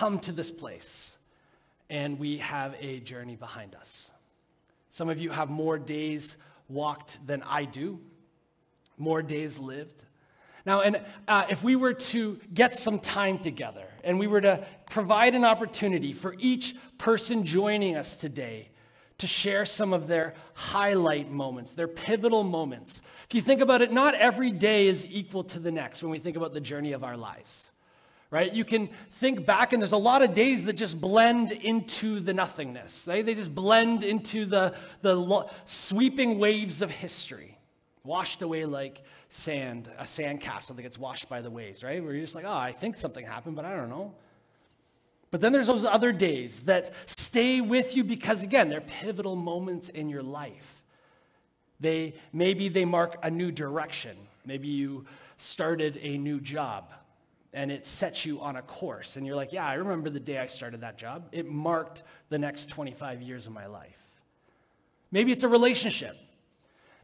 come to this place and we have a journey behind us. Some of you have more days walked than I do, more days lived. Now, and uh, if we were to get some time together and we were to provide an opportunity for each person joining us today to share some of their highlight moments, their pivotal moments. If you think about it, not every day is equal to the next when we think about the journey of our lives, right? You can think back, and there's a lot of days that just blend into the nothingness. They, they just blend into the, the lo- sweeping waves of history, washed away like sand, a sand castle that gets washed by the waves, right? Where you're just like, oh, I think something happened, but I don't know. But then there's those other days that stay with you because, again, they're pivotal moments in your life. They, maybe they mark a new direction. Maybe you started a new job and it sets you on a course. And you're like, yeah, I remember the day I started that job. It marked the next 25 years of my life. Maybe it's a relationship.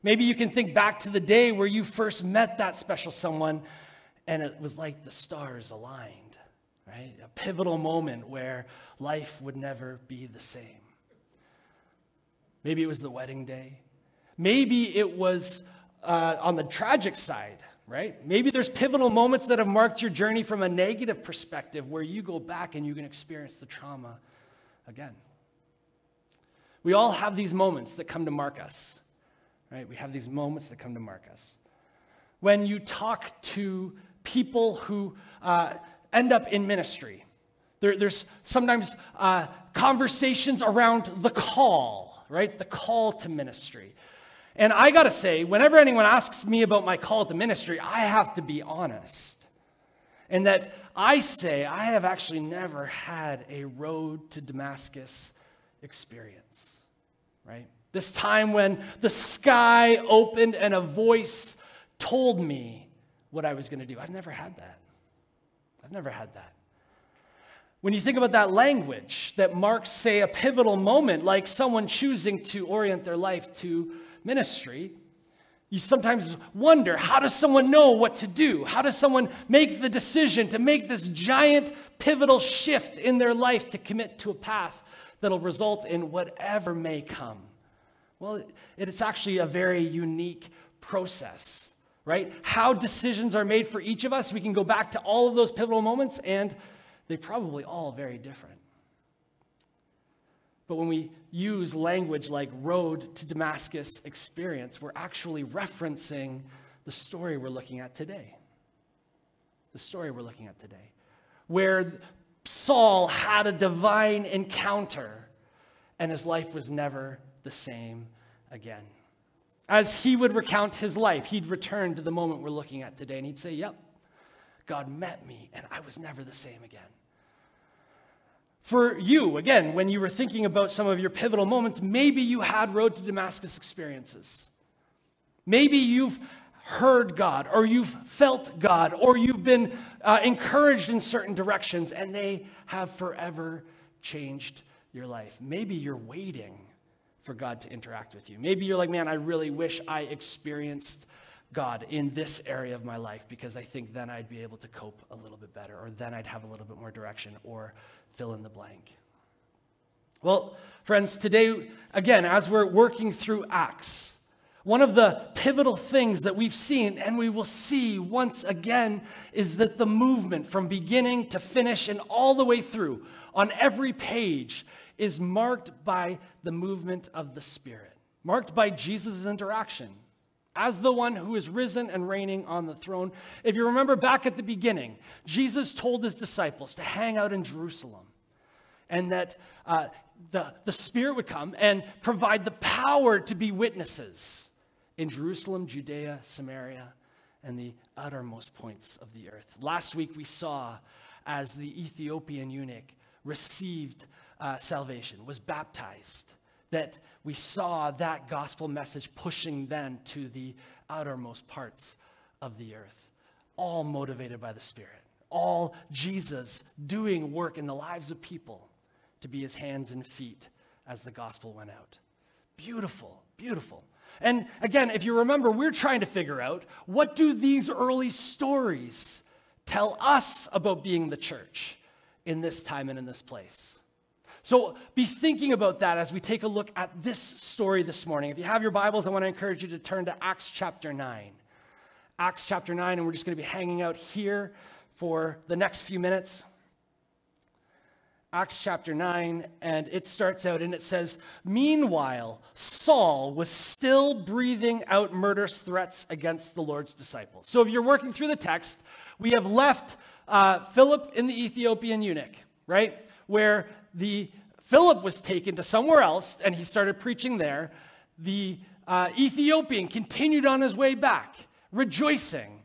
Maybe you can think back to the day where you first met that special someone and it was like the stars aligned right? A pivotal moment where life would never be the same. Maybe it was the wedding day. Maybe it was uh, on the tragic side, right? Maybe there's pivotal moments that have marked your journey from a negative perspective where you go back and you can experience the trauma again. We all have these moments that come to mark us, right? We have these moments that come to mark us. When you talk to people who uh, end up in ministry. There, there's sometimes uh, conversations around the call, right? The call to ministry. And I got to say, whenever anyone asks me about my call to ministry, I have to be honest. And that I say, I have actually never had a road to Damascus experience, right? This time when the sky opened and a voice told me what I was going to do. I've never had that. I've never had that. When you think about that language that marks, say, a pivotal moment, like someone choosing to orient their life to ministry, you sometimes wonder how does someone know what to do? How does someone make the decision to make this giant pivotal shift in their life to commit to a path that'll result in whatever may come? Well, it's actually a very unique process right? How decisions are made for each of us. We can go back to all of those pivotal moments, and they probably all very different. But when we use language like road to Damascus experience, we're actually referencing the story we're looking at today. The story we're looking at today, where Saul had a divine encounter and his life was never the same again. As he would recount his life, he'd return to the moment we're looking at today and he'd say, Yep, God met me and I was never the same again. For you, again, when you were thinking about some of your pivotal moments, maybe you had road to Damascus experiences. Maybe you've heard God, or you've felt God, or you've been uh, encouraged in certain directions, and they have forever changed your life. Maybe you're waiting for God to interact with you. Maybe you're like, man, I really wish I experienced God in this area of my life because I think then I'd be able to cope a little bit better, or then I'd have a little bit more direction, or fill in the blank. Well, friends, today, again, as we're working through Acts, one of the pivotal things that we've seen and we will see once again is that the movement from beginning to finish and all the way through on every page is marked by the movement of the Spirit, marked by Jesus' interaction as the one who is risen and reigning on the throne. If you remember back at the beginning, Jesus told his disciples to hang out in Jerusalem and that uh, the, the Spirit would come and provide the power to be witnesses in Jerusalem, Judea, Samaria, and the uttermost points of the earth. Last week we saw as the Ethiopian eunuch received uh, salvation, was baptized, that we saw that gospel message pushing then to the outermost parts of the earth, all motivated by the Spirit, all Jesus doing work in the lives of people to be his hands and feet as the gospel went out. Beautiful, beautiful. And again, if you remember, we're trying to figure out what do these early stories tell us about being the church in this time and in this place. So be thinking about that as we take a look at this story this morning. If you have your Bibles, I want to encourage you to turn to Acts chapter 9. Acts chapter 9, and we're just going to be hanging out here for the next few minutes. Acts chapter 9, and it starts out and it says, Meanwhile, Saul was still breathing out murderous threats against the Lord's disciples. So if you're working through the text, we have left uh, Philip in the Ethiopian eunuch, right? Where the Philip was taken to somewhere else and he started preaching there. The uh, Ethiopian continued on his way back, rejoicing.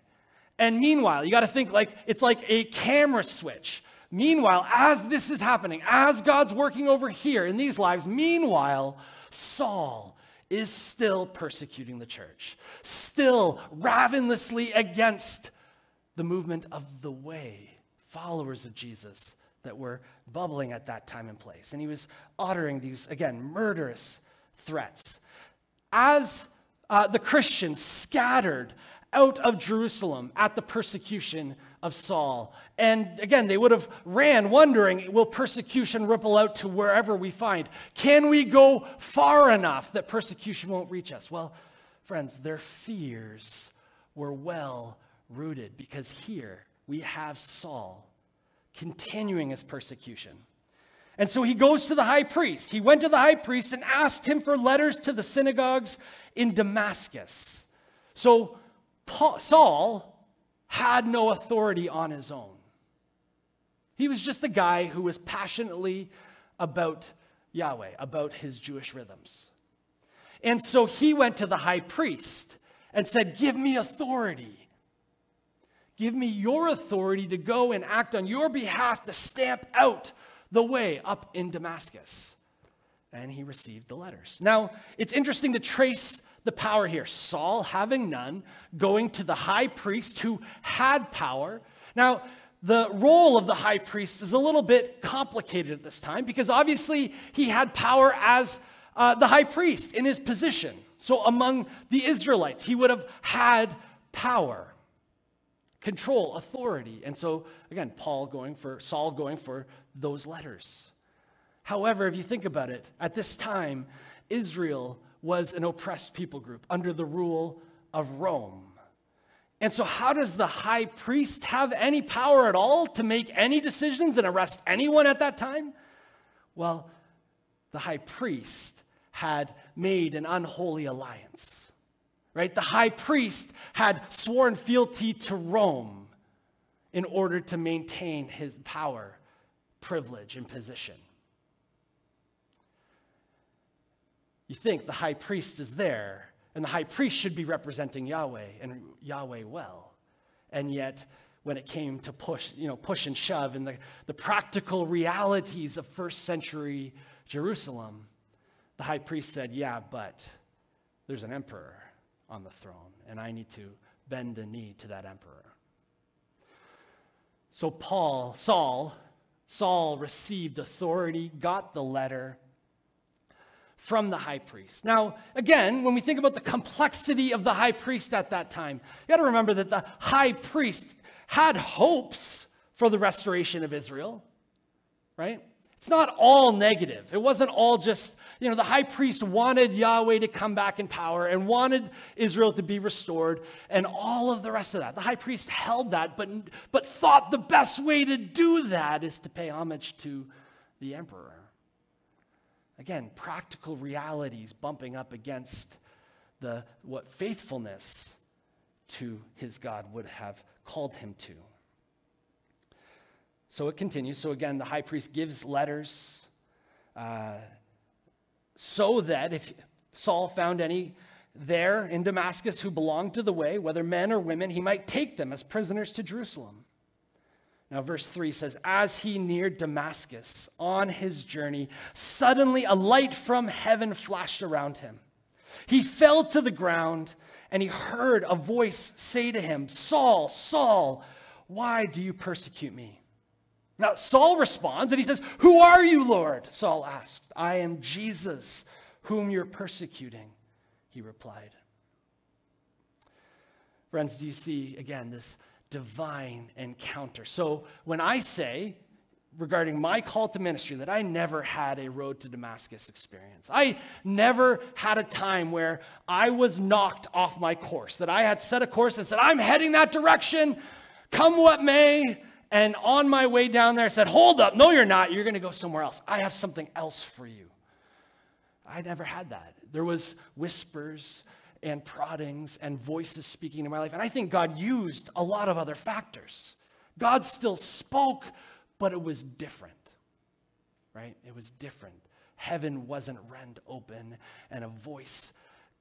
And meanwhile, you got to think like it's like a camera switch. Meanwhile, as this is happening, as God's working over here in these lives, meanwhile, Saul is still persecuting the church, still ravenously against the movement of the way, followers of Jesus that were bubbling at that time and place. And he was uttering these, again, murderous threats. As uh, the Christians scattered out of Jerusalem at the persecution of Saul. And again, they would have ran wondering, will persecution ripple out to wherever we find? Can we go far enough that persecution won't reach us? Well, friends, their fears were well rooted because here we have Saul continuing his persecution. And so he goes to the high priest. He went to the high priest and asked him for letters to the synagogues in Damascus. So Paul, Saul had no authority on his own. He was just a guy who was passionately about Yahweh, about his Jewish rhythms. And so he went to the high priest and said, Give me authority. Give me your authority to go and act on your behalf to stamp out the way up in Damascus. And he received the letters. Now, it's interesting to trace the power here. Saul, having none, going to the high priest who had power. Now, the role of the high priest is a little bit complicated at this time because obviously he had power as uh, the high priest in his position. So among the Israelites, he would have had power control, authority. And so, again, Paul going for, Saul going for those letters. However, if you think about it, at this time, Israel was an oppressed people group under the rule of Rome. And so, how does the high priest have any power at all to make any decisions and arrest anyone at that time? Well, the high priest had made an unholy alliance right? The high priest had sworn fealty to Rome in order to maintain his power, privilege, and position. You think the high priest is there, and the high priest should be representing Yahweh and Yahweh well. And yet, when it came to push, you know, push and shove and the, the practical realities of first century Jerusalem, the high priest said, Yeah, but there's an emperor on the throne, and I need to bend the knee to that emperor. So Paul, Saul, Saul received authority, got the letter from the high priest. Now, again, when we think about the complexity of the high priest at that time, you got to remember that the high priest had hopes for the restoration of Israel, right? It's not all negative. It wasn't all just, you know, the high priest wanted Yahweh to come back in power and wanted Israel to be restored and all of the rest of that. The high priest held that, but, but thought the best way to do that is to pay homage to the emperor. Again, practical realities bumping up against the, what faithfulness to his God would have called him to. So it continues. So again, the high priest gives letters uh, so that if Saul found any there in Damascus who belonged to the way, whether men or women, he might take them as prisoners to Jerusalem. Now, verse 3 says, As he neared Damascus on his journey, suddenly a light from heaven flashed around him. He fell to the ground and he heard a voice say to him, Saul, Saul, why do you persecute me? Now, Saul responds and he says, Who are you, Lord? Saul asked. I am Jesus, whom you're persecuting, he replied. Friends, do you see again this divine encounter. So when I say, regarding my call to ministry that I never had a road to Damascus experience. I never had a time where I was knocked off my course, that I had set a course and said, I'm heading that direction, come what may. And on my way down there, I said, Hold up, no, you're not. You're going to go somewhere else. I have something else for you. I never had that. There was whispers and proddings and voices speaking in my life. And I think God used a lot of other factors. God still spoke but it was different, right? It was different. Heaven wasn't rent open and a voice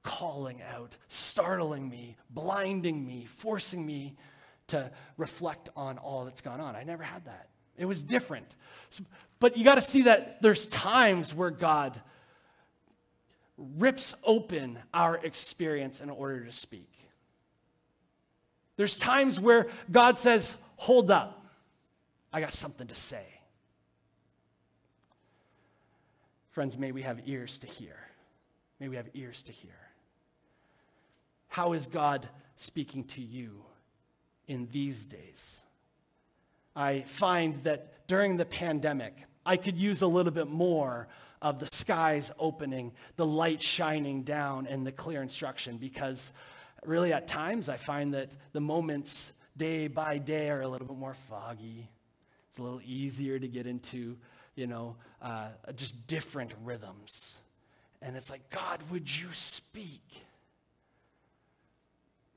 calling out, startling me, blinding me, forcing me to reflect on all that's gone on. I never had that. It was different. But you got to see that there's times where God rips open our experience in order to speak. There's times where God says, Hold up. I got something to say. Friends, may we have ears to hear. May we have ears to hear. How is God speaking to you in these days? I find that during the pandemic, I could use a little bit more of the skies opening, the light shining down, and the clear instruction because really at times I find that the moments day by day are a little bit more foggy, it's a little easier to get into, you know, uh, just different rhythms. And it's like, God, would you speak?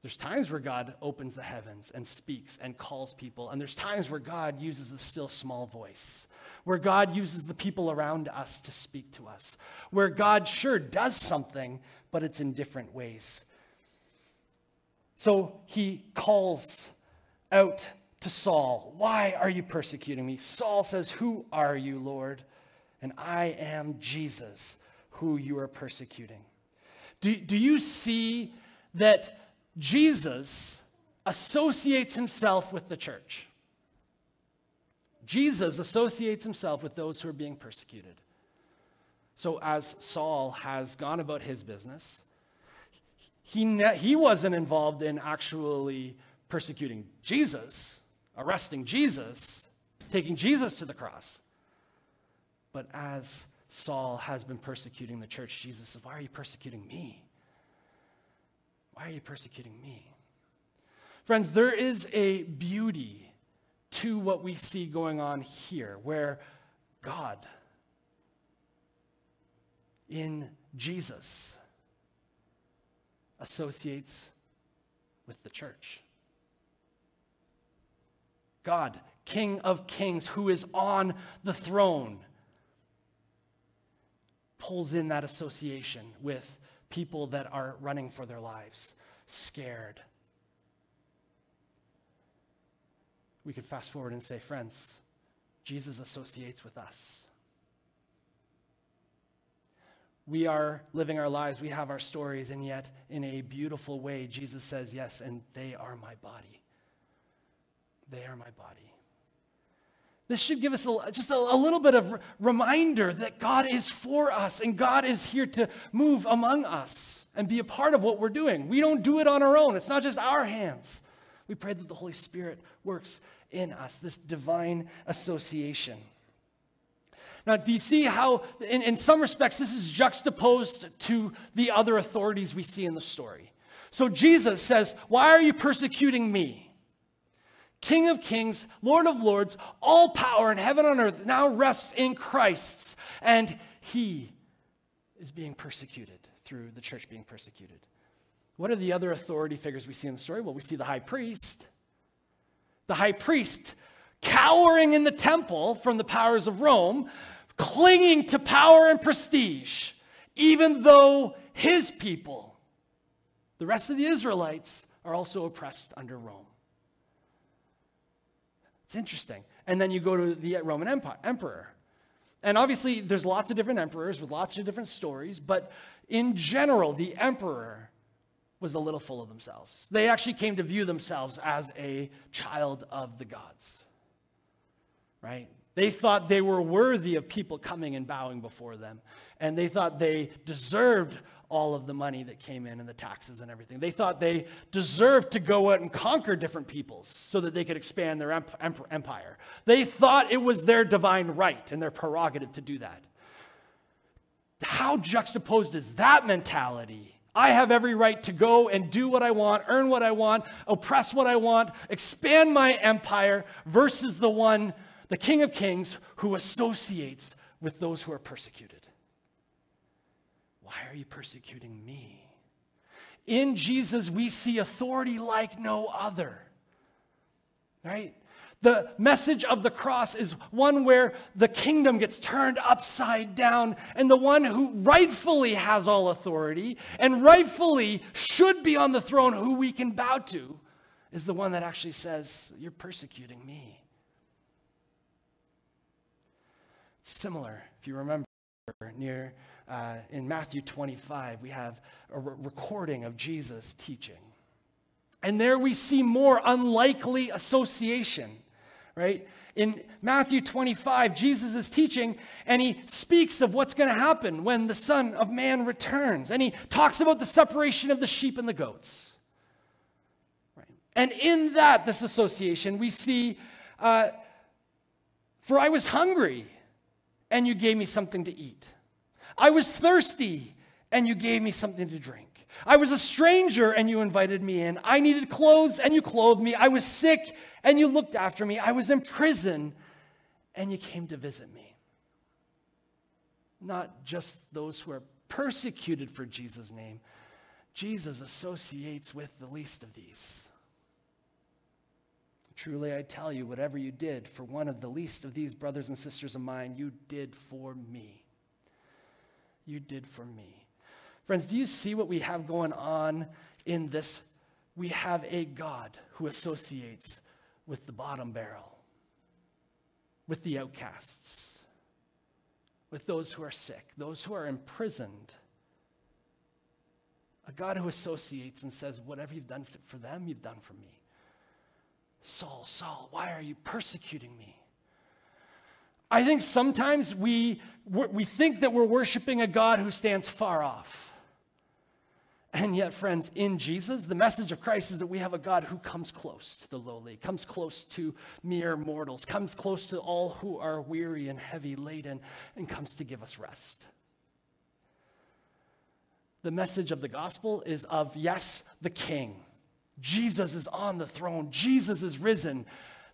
There's times where God opens the heavens and speaks and calls people. And there's times where God uses the still small voice, where God uses the people around us to speak to us, where God sure does something, but it's in different ways. So he calls out to Saul, Why are you persecuting me? Saul says, Who are you, Lord? And I am Jesus, who you are persecuting. Do, do you see that Jesus associates himself with the church? Jesus associates himself with those who are being persecuted. So, as Saul has gone about his business, he, ne- he wasn't involved in actually persecuting Jesus, arresting Jesus, taking Jesus to the cross. But as Saul has been persecuting the church, Jesus says, Why are you persecuting me? Why are you persecuting me? Friends, there is a beauty to what we see going on here, where God, in Jesus, associates with the church. God, King of kings, who is on the throne, pulls in that association with people that are running for their lives, scared. We could fast forward and say, friends, Jesus associates with us. We are living our lives, we have our stories, and yet in a beautiful way, Jesus says, Yes, and they are my body. They are my body. This should give us a, just a, a little bit of reminder that God is for us and God is here to move among us and be a part of what we're doing. We don't do it on our own, it's not just our hands. We pray that the Holy Spirit works in us, this divine association. Now, do you see how, in, in some respects, this is juxtaposed to the other authorities we see in the story? So Jesus says, Why are you persecuting me? King of kings, Lord of lords, all power in heaven and earth now rests in Christ's, and he is being persecuted through the church being persecuted. What are the other authority figures we see in the story? Well, we see the high priest. The high priest cowering in the temple from the powers of Rome, clinging to power and prestige, even though his people, the rest of the Israelites, are also oppressed under Rome. It's interesting. And then you go to the Roman Empire, emperor. And obviously, there's lots of different emperors with lots of different stories, but in general, the emperor was a little full of themselves. They actually came to view themselves as a child of the gods, right? They thought they were worthy of people coming and bowing before them. And they thought they deserved all of the money that came in and the taxes and everything. They thought they deserved to go out and conquer different peoples so that they could expand their empire. They thought it was their divine right and their prerogative to do that. How juxtaposed is that mentality? I have every right to go and do what I want, earn what I want, oppress what I want, expand my empire versus the one, the King of Kings, who associates with those who are persecuted. Why are you persecuting me? In Jesus, we see authority like no other. Right? The message of the cross is one where the kingdom gets turned upside down, and the one who rightfully has all authority and rightfully should be on the throne, who we can bow to, is the one that actually says, You're persecuting me. Similar, if you remember, near uh, in Matthew 25, we have a re- recording of Jesus teaching. And there we see more unlikely association right? In Matthew 25, Jesus is teaching and he speaks of what's going to happen when the Son of Man returns. And he talks about the separation of the sheep and the goats. Right? And in that, this association, we see, uh, for I was hungry and you gave me something to eat. I was thirsty and you gave me something to drink. I was a stranger and you invited me in. I needed clothes and you clothed me. I was sick and you looked after me. I was in prison and you came to visit me. Not just those who are persecuted for Jesus' name, Jesus associates with the least of these. Truly, I tell you, whatever you did for one of the least of these brothers and sisters of mine, you did for me. You did for me. Friends, do you see what we have going on in this? We have a God who associates with the bottom barrel, with the outcasts, with those who are sick, those who are imprisoned. A God who associates and says, Whatever you've done for them, you've done for me. Saul, Saul, why are you persecuting me? I think sometimes we, we think that we're worshiping a God who stands far off. And yet, friends, in Jesus, the message of Christ is that we have a God who comes close to the lowly, comes close to mere mortals, comes close to all who are weary and heavy laden, and comes to give us rest. The message of the gospel is of, yes, the king. Jesus is on the throne, Jesus is risen.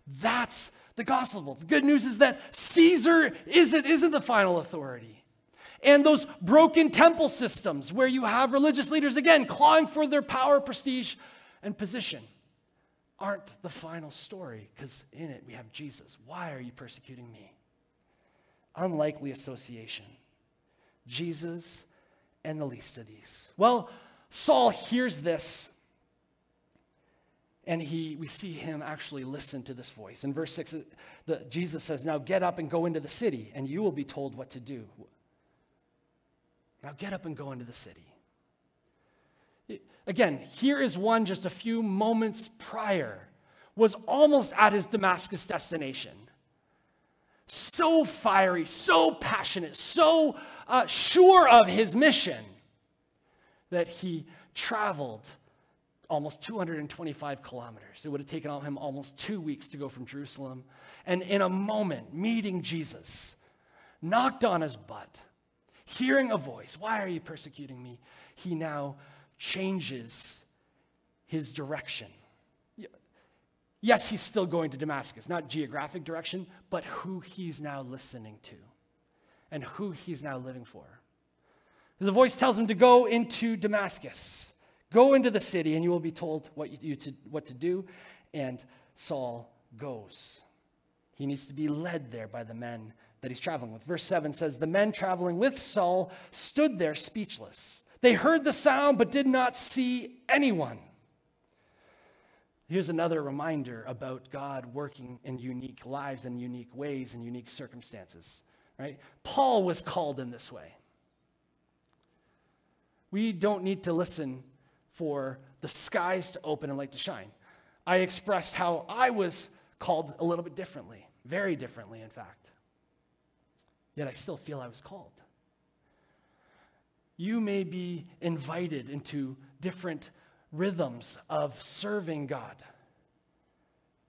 That's the gospel. The good news is that Caesar isn't, isn't the final authority and those broken temple systems where you have religious leaders, again, clawing for their power, prestige, and position, aren't the final story because in it we have Jesus. Why are you persecuting me? Unlikely association. Jesus and the least of these. Well, Saul hears this and he, we see him actually listen to this voice. In verse 6, the, Jesus says, Now get up and go into the city, and you will be told what to do. Now get up and go into the city. Again, here is one just a few moments prior, was almost at his Damascus destination. So fiery, so passionate, so uh, sure of his mission that he traveled almost 225 kilometers. It would have taken him almost two weeks to go from Jerusalem. And in a moment, meeting Jesus, knocked on his butt hearing a voice, Why are you persecuting me? He now changes his direction. Yes, he's still going to Damascus, not geographic direction, but who he's now listening to and who he's now living for. The voice tells him to go into Damascus. Go into the city, and you will be told what, you to, what to do. And Saul goes. He needs to be led there by the men that he's traveling with. Verse 7 says, The men traveling with Saul stood there speechless. They heard the sound but did not see anyone. Here's another reminder about God working in unique lives and unique ways and unique circumstances. Right? Paul was called in this way. We don't need to listen for the skies to open and light to shine. I expressed how I was called a little bit differently, very differently, in fact. Yet I still feel I was called. you may be invited into different rhythms of serving God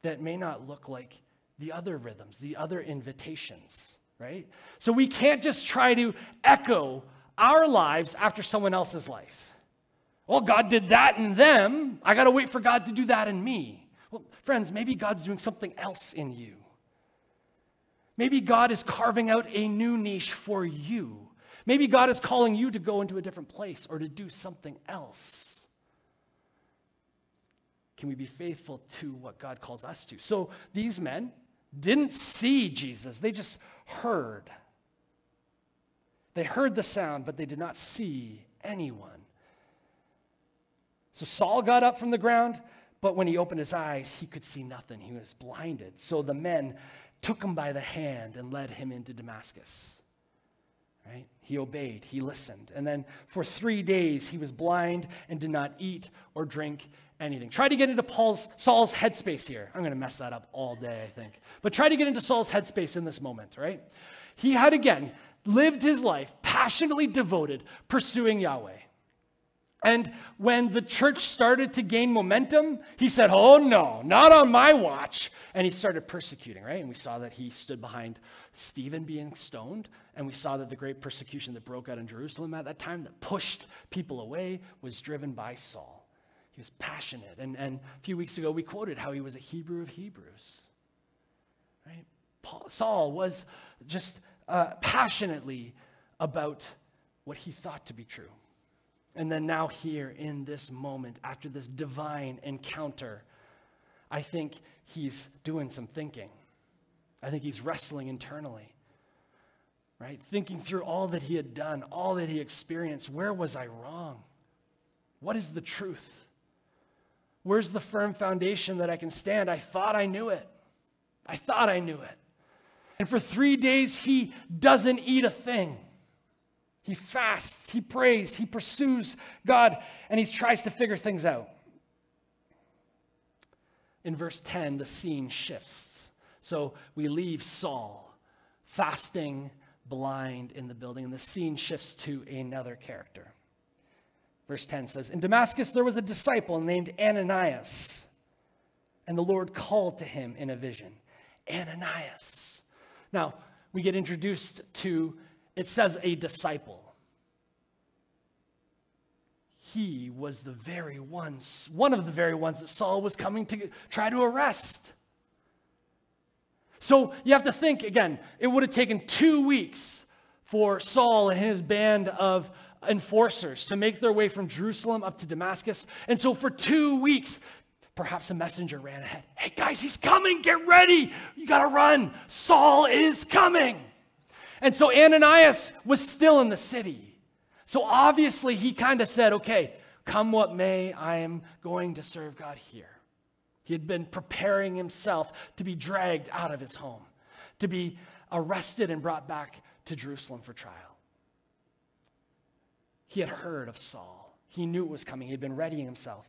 that may not look like the other rhythms, the other invitations, right? So we can't just try to echo our lives after someone else's life. Well, God did that in them. I got to wait for God to do that in me. Well, friends, maybe God's doing something else in you. Maybe God is carving out a new niche for you. Maybe God is calling you to go into a different place or to do something else. Can we be faithful to what God calls us to? So these men didn't see Jesus, they just heard. They heard the sound, but they did not see anyone. So Saul got up from the ground, but when he opened his eyes, he could see nothing. He was blinded. So the men took him by the hand and led him into Damascus. Right? He obeyed, he listened. And then for three days he was blind and did not eat or drink anything. Try to get into Paul's Saul's headspace here. I'm going to mess that up all day, I think. But try to get into Saul's headspace in this moment, right? He had again lived his life passionately devoted, pursuing Yahweh. And when the church started to gain momentum, he said, Oh no, not on my watch. And he started persecuting, right? And we saw that he stood behind Stephen being stoned. And we saw that the great persecution that broke out in Jerusalem at that time that pushed people away was driven by Saul. He was passionate. And, and a few weeks ago, we quoted how he was a Hebrew of Hebrews. Right? Paul, Saul was just uh, passionately about what he thought to be true. And then now, here in this moment, after this divine encounter, I think he's doing some thinking. I think he's wrestling internally, right? Thinking through all that he had done, all that he experienced. Where was I wrong? What is the truth? Where's the firm foundation that I can stand? I thought I knew it. I thought I knew it. And for three days, he doesn't eat a thing. He fasts, he prays, he pursues God, and he tries to figure things out. In verse 10, the scene shifts. So we leave Saul fasting, blind in the building, and the scene shifts to another character. Verse 10 says In Damascus there was a disciple named Ananias, and the Lord called to him in a vision Ananias. Now, we get introduced to it says a disciple. He was the very ones, one of the very ones that Saul was coming to try to arrest. So you have to think again, it would have taken two weeks for Saul and his band of enforcers to make their way from Jerusalem up to Damascus. And so for two weeks, perhaps a messenger ran ahead. Hey guys, he's coming. Get ready. You got to run. Saul is coming. And so Ananias was still in the city. So obviously he kind of said, okay, come what may, I am going to serve God here. He had been preparing himself to be dragged out of his home, to be arrested and brought back to Jerusalem for trial. He had heard of Saul. He knew it was coming. He had been readying himself.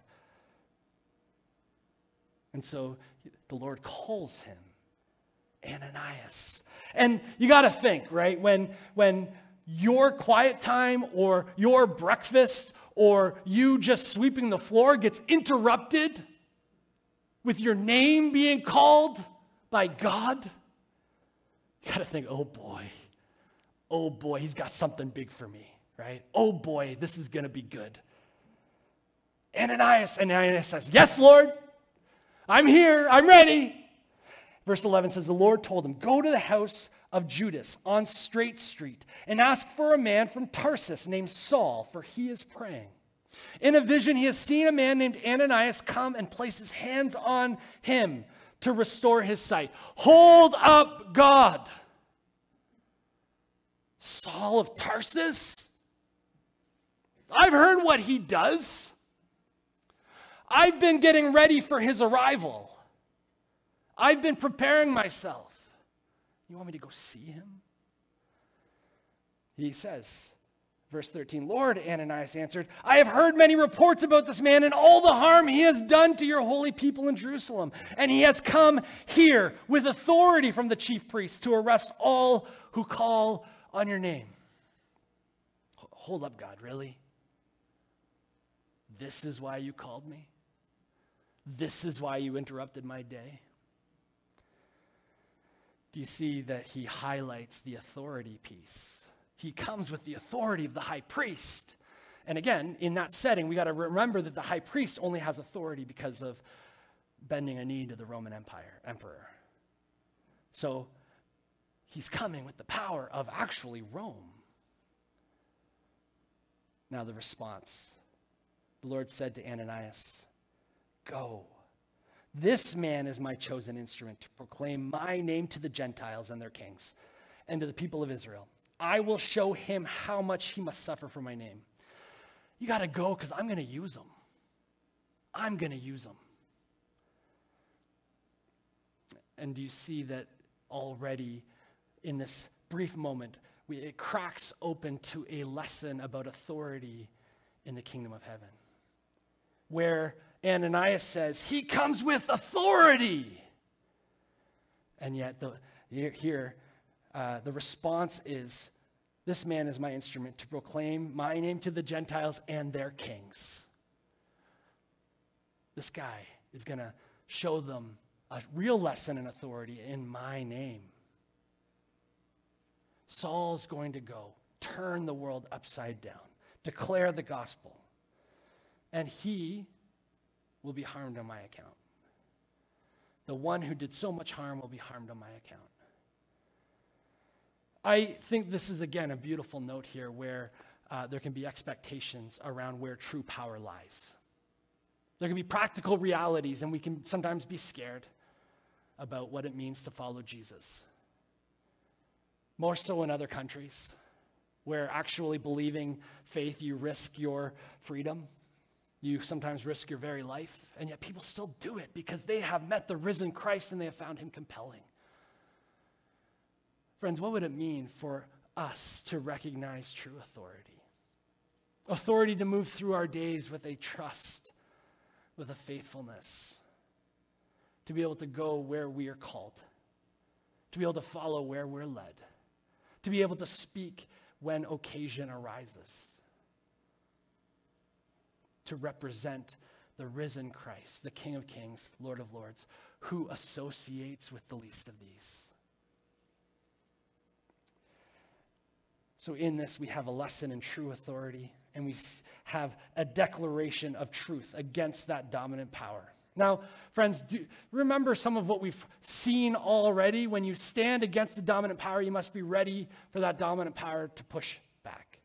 And so the Lord calls him Ananias. And you got to think, right? When, when your quiet time or your breakfast or you just sweeping the floor gets interrupted with your name being called by God, you got to think, oh boy, oh boy, he's got something big for me, right? Oh boy, this is going to be good. Ananias, Ananias says, Yes, Lord, I'm here, I'm ready. Verse 11 says, The Lord told him, Go to the house of Judas on Straight Street and ask for a man from Tarsus named Saul, for he is praying. In a vision, he has seen a man named Ananias come and place his hands on him to restore his sight. Hold up God. Saul of Tarsus? I've heard what he does. I've been getting ready for his arrival. I've been preparing myself. You want me to go see him? He says, verse 13, Lord, Ananias answered, I have heard many reports about this man and all the harm he has done to your holy people in Jerusalem. And he has come here with authority from the chief priests to arrest all who call on your name. hold up, God, really? This is why you called me? This is why you interrupted my day? You see that he highlights the authority piece? He comes with the authority of the high priest. And again, in that setting, we got to remember that the high priest only has authority because of bending a knee to the Roman Empire emperor. So he's coming with the power of actually Rome. Now the response. The Lord said to Ananias, Go. This man is my chosen instrument to proclaim my name to the Gentiles and their kings and to the people of Israel. I will show him how much he must suffer for my name. You got to go because I'm going to use him. I'm going to use him. And do you see that already in this brief moment, we, it cracks open to a lesson about authority in the kingdom of heaven, where Ananias says, He comes with authority. And yet, the, here, uh, the response is, This man is my instrument to proclaim my name to the Gentiles and their kings. This guy is going to show them a real lesson in authority in my name. Saul's going to go turn the world upside down, declare the gospel, and he will be harmed on my account. The one who did so much harm will be harmed on my account. I think this is, again, a beautiful note here where uh, there can be expectations around where true power lies. There can be practical realities, and we can sometimes be scared about what it means to follow Jesus. More so in other countries, where actually believing faith, you risk your freedom. You sometimes risk your very life, and yet people still do it because they have met the risen Christ and they have found him compelling. Friends, what would it mean for us to recognize true authority? Authority to move through our days with a trust, with a faithfulness to be able to go where we are called, to be able to follow where we're led, to be able to speak when occasion arises, to represent the risen Christ, the King of Kings, Lord of Lords, who associates with the least of these. So, in this, we have a lesson in true authority, and we have a declaration of truth against that dominant power. Now, friends, do, remember some of what we've seen already. When you stand against the dominant power, you must be ready for that dominant power to push back.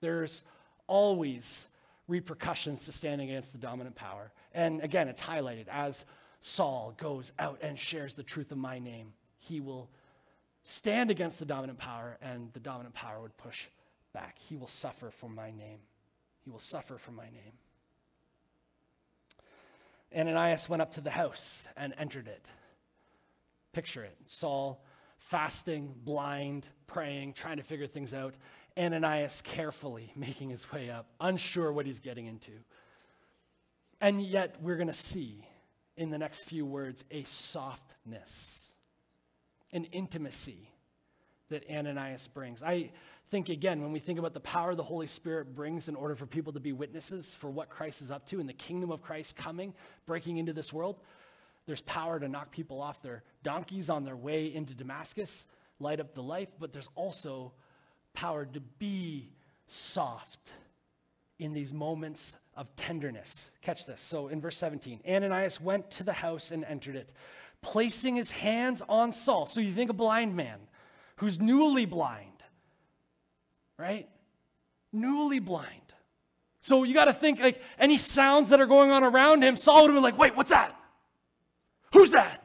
There's always repercussions to standing against the dominant power. And again, it's highlighted as Saul goes out and shares the truth of my name. He will stand against the dominant power, and the dominant power would push back. He will suffer for my name. He will suffer for my name. Ananias went up to the house and entered it. Picture it Saul fasting, blind, praying, trying to figure things out. Ananias carefully making his way up, unsure what he's getting into. And yet, we're going to see in the next few words a softness, an intimacy that Ananias brings. I think again, when we think about the power the Holy Spirit brings in order for people to be witnesses for what Christ is up to and the kingdom of Christ coming, breaking into this world, there's power to knock people off their donkeys on their way into Damascus, light up the life, but there's also power to be soft in these moments of tenderness. Catch this. So in verse 17, Ananias went to the house and entered it, placing his hands on Saul. So you think a blind man who's newly blind right? Newly blind. So you got to think like any sounds that are going on around him, Saul would been like, wait, what's that? Who's that?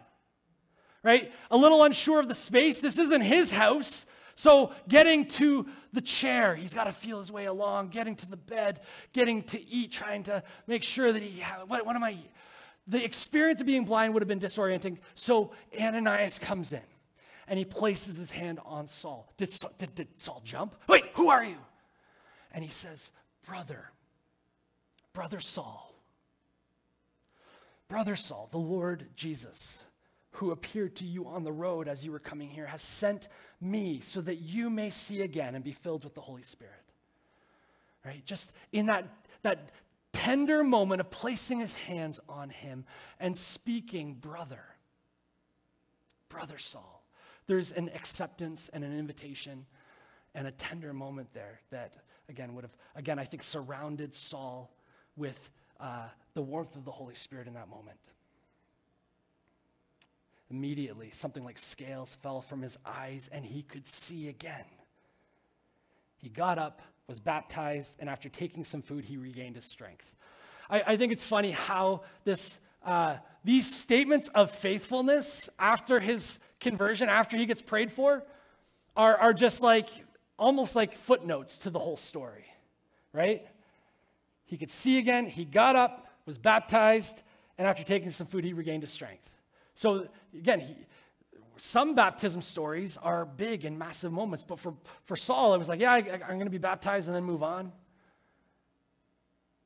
Right? A little unsure of the space. This isn't his house. So getting to the chair, he's got to feel his way along, getting to the bed, getting to eat, trying to make sure that he, what, what am I? The experience of being blind would have been disorienting. So Ananias comes in and he places his hand on Saul. Did, did, did Saul jump? Wait, who are you? And he says, Brother, Brother Saul, Brother Saul, the Lord Jesus, who appeared to you on the road as you were coming here, has sent me so that you may see again and be filled with the Holy Spirit. right? Just in that, that tender moment of placing his hands on him and speaking, brother, brother Saul. There's an acceptance and an invitation and a tender moment there that, again, would have, again, I think surrounded Saul with uh, the warmth of the Holy Spirit in that moment. Immediately, something like scales fell from his eyes and he could see again. He got up, was baptized, and after taking some food, he regained his strength. I, I think it's funny how this, uh, these statements of faithfulness after his conversion, after he gets prayed for, are, are just like almost like footnotes to the whole story, right? He could see again, he got up, was baptized, and after taking some food, he regained his strength. So again, he, some baptism stories are big and massive moments, but for, for Saul, it was like, yeah, I, am going to be baptized and then move on.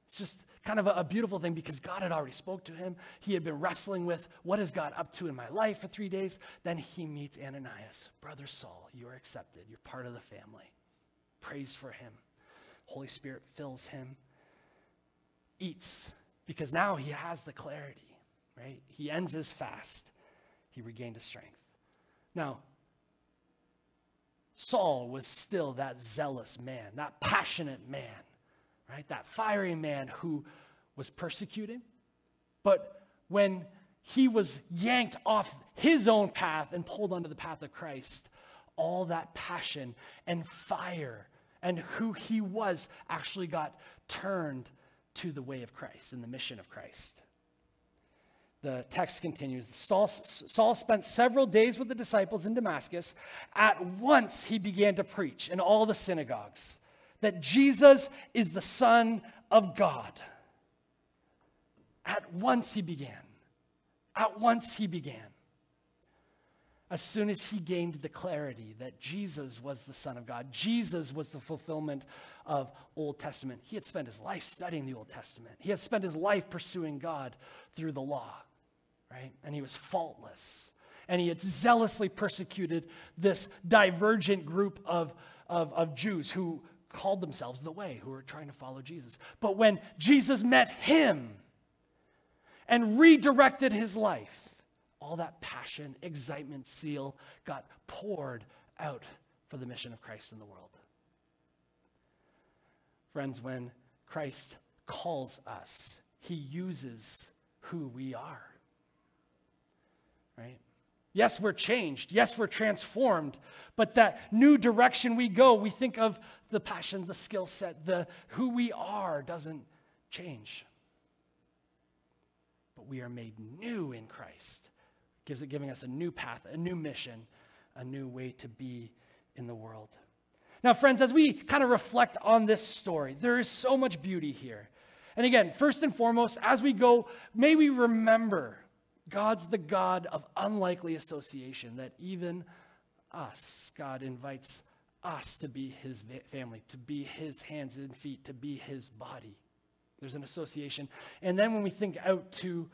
It's just kind of a, a, beautiful thing because God had already spoke to him. He had been wrestling with what is God up to in my life for three days. Then he meets Ananias, brother Saul. You are accepted. You're part of the family. Praise for him. Holy Spirit fills him. Eats because now he has the clarity, right? He ends his fast. He regained his strength. Now, Saul was still that zealous man, that passionate man, right? That fiery man who was persecuting. But when he was yanked off his own path and pulled onto the path of Christ, all that passion and fire and who he was actually got turned to the way of Christ and the mission of Christ the text continues Saul, Saul, spent several days with the disciples in Damascus. At once he began to preach in all the synagogues that Jesus is the Son of God. At once he began. At once he began. As soon as he gained the clarity that Jesus was the Son of God, Jesus was the fulfillment of Old Testament. He had spent his life studying the Old Testament. He had spent his life pursuing God through the law right? And he was faultless. And he had zealously persecuted this divergent group of, of, of Jews who called themselves the way, who were trying to follow Jesus. But when Jesus met him and redirected his life, all that passion, excitement, zeal got poured out for the mission of Christ in the world. Friends, when Christ calls us, he uses who we are right? Yes, we're changed. Yes, we're transformed. But that new direction we go, we think of the passion, the skill set, the who we are doesn't change. But we are made new in Christ. Gives it giving us a new path, a new mission, a new way to be in the world. Now, friends, as we kind of reflect on this story, there is so much beauty here. And again, first and foremost, as we go, may we remember God's the God of unlikely association, that even us, God invites us to be his family, to be his hands and feet, to be his body. There's an association. And then when we think out to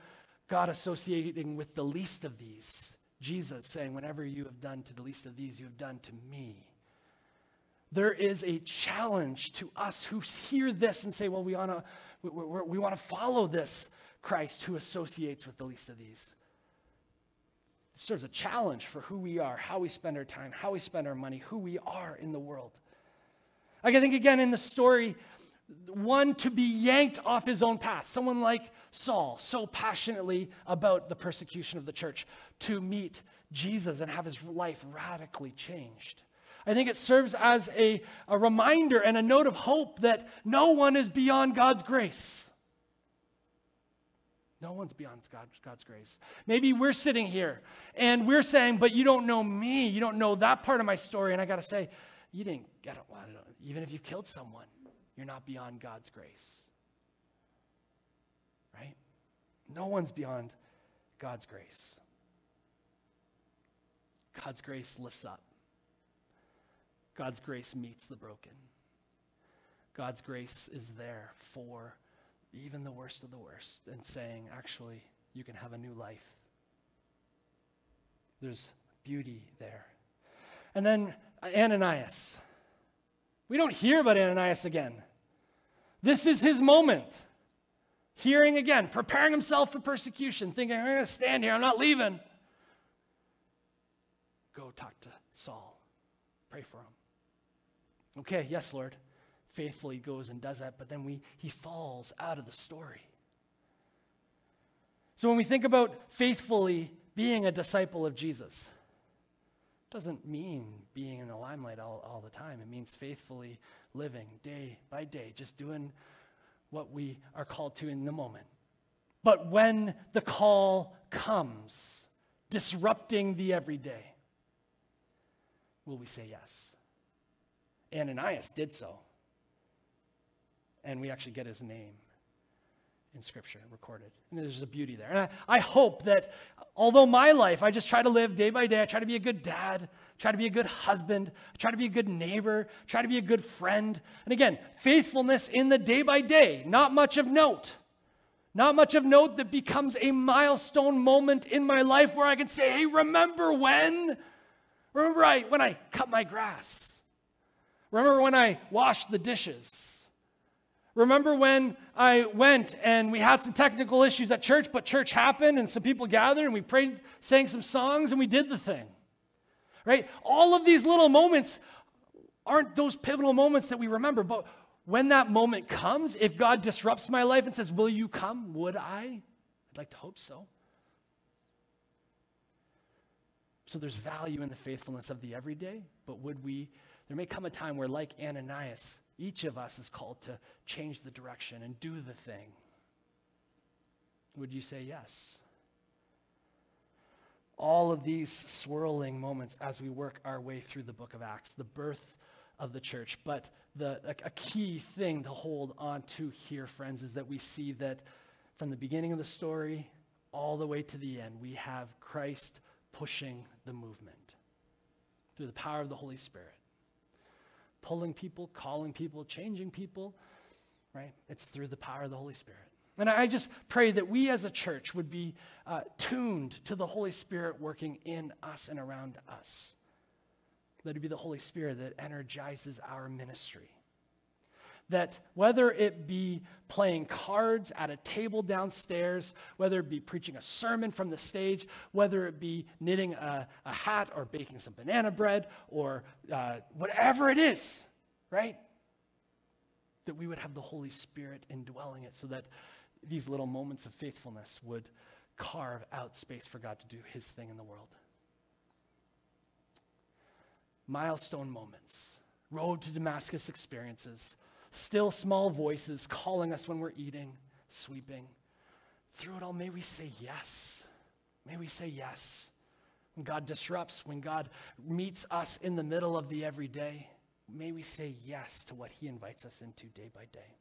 God associating with the least of these, Jesus saying, Whatever you have done to the least of these, you have done to me. There is a challenge to us who hear this and say, Well, we want to we, we, we want to follow this Christ who associates with the least of these. It serves a challenge for who we are, how we spend our time, how we spend our money, who we are in the world. I think again in the story, one to be yanked off his own path, someone like Saul, so passionately about the persecution of the church, to meet Jesus and have his life radically changed. I think it serves as a, a reminder and a note of hope that no one is beyond God's grace. No one's beyond God's, God's grace. Maybe we're sitting here and we're saying, but you don't know me. You don't know that part of my story. And I got to say, you didn't get it. Well, even if you've killed someone, you're not beyond God's grace. Right? No one's beyond God's grace. God's grace lifts up. God's grace meets the broken. God's grace is there for even the worst of the worst, and saying, actually, you can have a new life. There's beauty there. And then Ananias. We don't hear about Ananias again. This is his moment. Hearing again, preparing himself for persecution, thinking, I'm going to stand here, I'm not leaving. Go talk to Saul, pray for him. Okay, yes, Lord. Faithfully goes and does that, but then we, he falls out of the story. So when we think about faithfully being a disciple of Jesus, doesn't mean being in the limelight all, all the time. It means faithfully living day by day, just doing what we are called to in the moment. But when the call comes, disrupting the everyday, will we say yes? Ananias did so. And we actually get his name in Scripture recorded. And there's a beauty there. And I, I, hope that although my life, I just try to live day by day, I try to be a good dad, try to be a good husband, try to be a good neighbor, try to be a good friend. And again, faithfulness in the day by day, not much of note. Not much of note that becomes a milestone moment in my life where I can say, hey, remember when? Remember I, when I cut my grass? Remember when I washed the dishes? Remember when I went and we had some technical issues at church, but church happened and some people gathered and we prayed, sang some songs, and we did the thing. Right? All of these little moments aren't those pivotal moments that we remember, but when that moment comes, if God disrupts my life and says, Will you come? Would I? I'd like to hope so. So there's value in the faithfulness of the everyday, but would we? There may come a time where, like Ananias, each of us is called to change the direction and do the thing. Would you say yes? All of these swirling moments as we work our way through the book of Acts, the birth of the church. But the, a, a key thing to hold on to here, friends, is that we see that from the beginning of the story all the way to the end, we have Christ pushing the movement through the power of the Holy Spirit pulling people, calling people, changing people, right? It's through the power of the Holy Spirit. And I just pray that we as a church would be uh, tuned to the Holy Spirit working in us and around us. Let it be the Holy Spirit that energizes our ministry that whether it be playing cards at a table downstairs, whether it be preaching a sermon from the stage, whether it be knitting a, a hat or baking some banana bread or uh, whatever it is, right? That we would have the Holy Spirit indwelling it so that these little moments of faithfulness would carve out space for God to do his thing in the world. Milestone moments, road to Damascus experiences still small voices calling us when we're eating, sweeping. Through it all, may we say yes. May we say yes. When God disrupts, when God meets us in the middle of the everyday, may we say yes to what He invites us into day by day.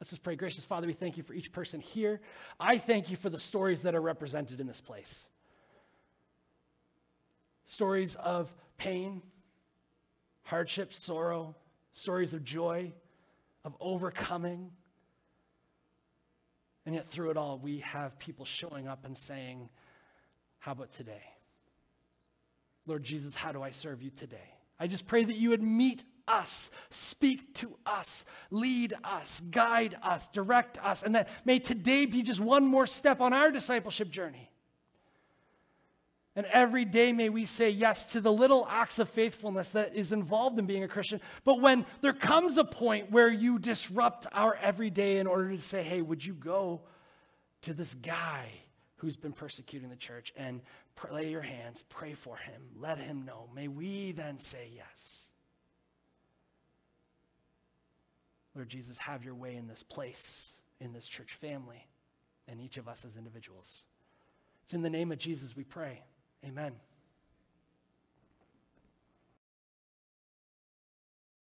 Let's just pray. Gracious Father, we thank you for each person here. I thank you for the stories that are represented in this place stories of pain, hardship, sorrow, stories of joy, of overcoming. And yet, through it all, we have people showing up and saying, How about today? Lord Jesus, how do I serve you today? I just pray that you would meet us, speak to us, lead us, guide us, direct us, and that may today be just one more step on our discipleship journey. And every day may we say yes to the little acts of faithfulness that is involved in being a Christian. But when there comes a point where you disrupt our everyday in order to say, hey, would you go to this guy who's been persecuting the church and lay your hands, pray for him, let him know. May we then say yes. Lord Jesus, have your way in this place, in this church family, and each of us as individuals. It's in the name of Jesus we pray. Amen.